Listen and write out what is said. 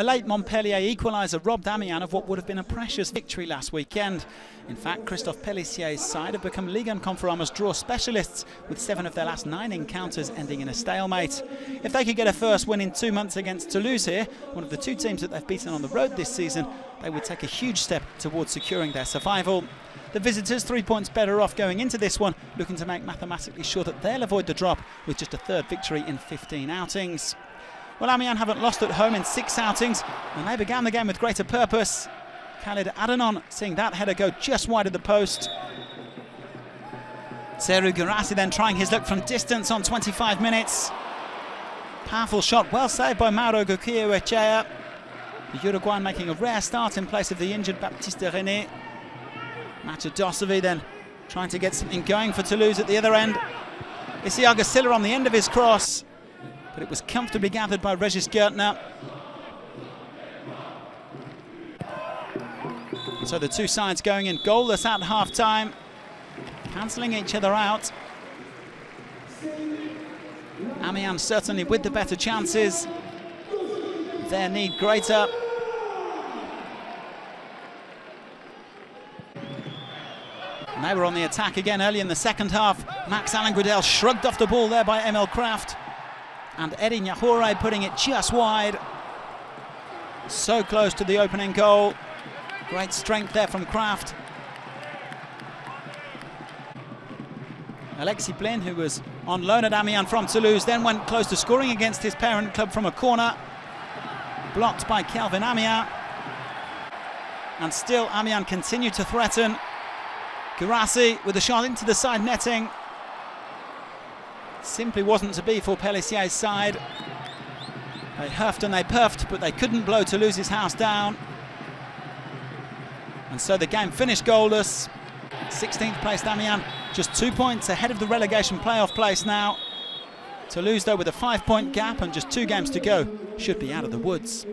A late Montpellier equaliser robbed Amiens of what would have been a precious victory last weekend. In fact, Christophe Pelissier's side have become Ligue 1 Conforama's draw specialists, with seven of their last nine encounters ending in a stalemate. If they could get a first win in two months against Toulouse here, one of the two teams that they've beaten on the road this season, they would take a huge step towards securing their survival. The visitors, three points better off going into this one, looking to make mathematically sure that they'll avoid the drop with just a third victory in 15 outings. Well, Amiens haven't lost at home in six outings, and they began the game with greater purpose. Khaled Adenon seeing that header go just wide of the post. Sehrou Guirassy then trying his luck from distance on 25 minutes. Powerful shot, well saved by Mauro Goicoechea. The Uruguayan making a rare start in place of the injured Baptiste Reynet. Dossevi then trying to get something going for Toulouse at the other end. Issiaga Sylla on the end of his cross but it was comfortably gathered by Regis Gurtner. So the two sides going in goalless at half-time, cancelling each other out. Amiens certainly with the better chances. Their need greater. And they were on the attack again early in the second half. Max Alain shrugged off the ball there by Emil Krafth and Eddy Gnahoré putting it just wide. So close to the opening goal. Great strength there from Krafth. Alexis Blin, who was on loan at Amiens from Toulouse, then went close to scoring against his parent club from a corner. Blocked by Kelvin Amian. And still Amiens continue to threaten. Guirassy with a shot into the side netting. Simply wasn't to be for Pelissier's side. They huffed and they puffed, but they couldn't blow Toulouse's house down. And so the game finished goalless. 16th place Amiens, just two points ahead of the relegation playoff place now. Toulouse, though, with a five-point gap and just two games to go, should be out of the woods.